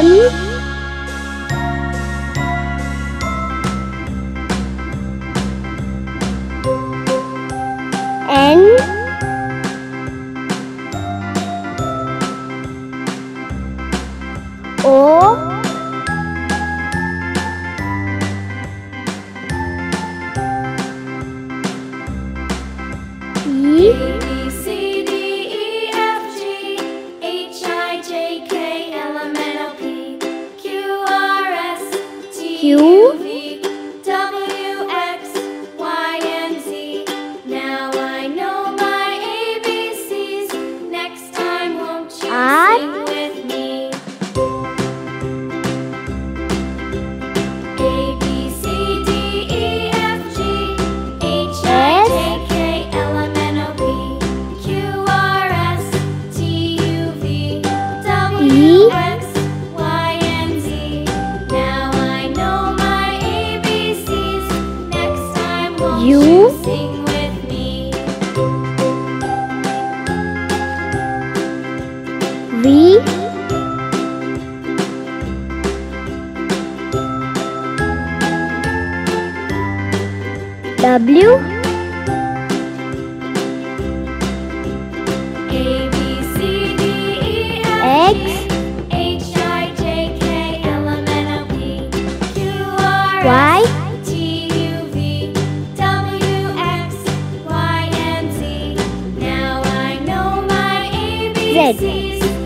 M N U V W X Y and Z. Now I know my ABCs. Next time, won't you R. sing with me? A B C D E F G H I J K L M N O P Q R S T U V W X W A B C D E F X H I J K L M N O P Q R Y T U V W X Y and Z. Now I know my ABCs.